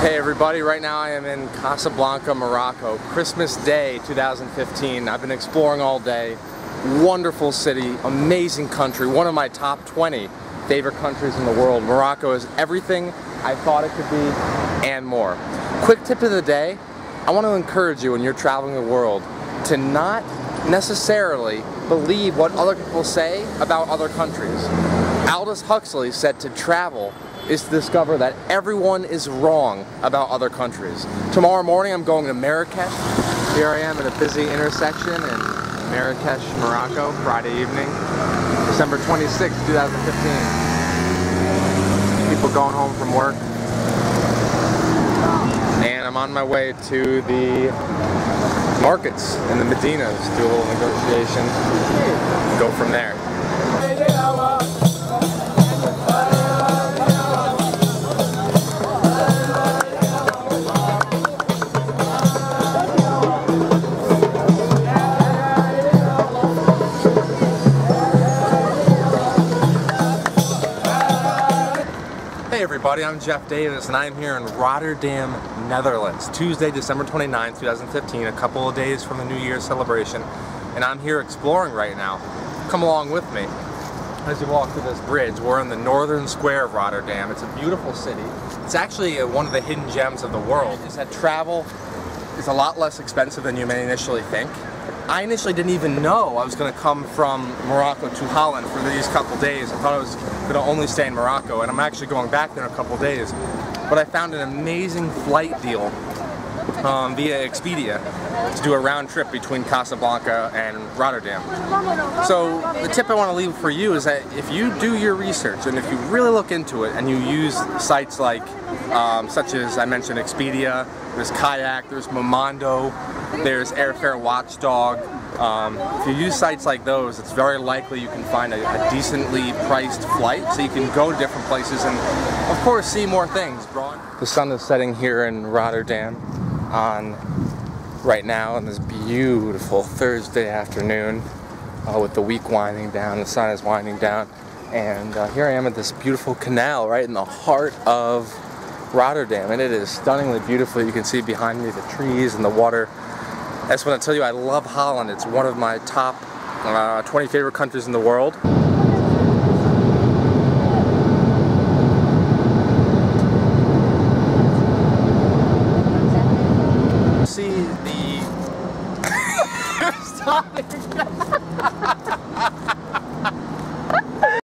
Hey everybody, right now I am in Casablanca, Morocco. Christmas Day 2015. I've been exploring all day. Wonderful city, amazing country, one of my top 20 favorite countries in the world. Morocco is everything I thought it could be and more. Quick tip of the day, I want to encourage you when you're traveling the world to not necessarily believe what other people say about other countries. Aldous Huxley said to travel is to discover that everyone is wrong about other countries. Tomorrow morning I'm going to Marrakesh. Here I am at a busy intersection in Marrakesh, Morocco, Friday evening, December 26, 2015. People going home from work. And I'm on my way to the markets in the Medinas, do a little negotiation, go from there. Hey everybody, I'm Jeff Davis and I'm here in Rotterdam, Netherlands. Tuesday, December 29, 2015, a couple of days from the New Year's celebration. And I'm here exploring right now. Come along with me. As you walk through this bridge, we're in the northern square of Rotterdam. It's a beautiful city. It's actually uh, one of the hidden gems of the world. Is that travel is a lot less expensive than you may initially think. I initially didn't even know I was going to come from Morocco to Holland for these couple days. I thought I was going to only stay in Morocco, and I'm actually going back there in a couple days. But I found an amazing flight deal um, via Expedia to do a round trip between Casablanca and Rotterdam. So the tip I want to leave for you is that if you do your research and if you really look into it and you use sites like um, such as I mentioned Expedia, there's Kayak, there's Momondo, there's Airfare Watchdog. Um, if you use sites like those, it's very likely you can find a, a, decently priced flight so you can go to different places and, of course, see more things. The sun is setting here in Rotterdam on right now on this beautiful Thursday afternoon uh, with the week winding down, the sun is winding down, and uh, here I am at this beautiful canal right in the heart of Rotterdam, and it is stunningly beautiful. You can see behind me the trees and the water. I just want to tell you I love Holland. It's one of my top uh, 20 favorite countries in the world. See the... Stop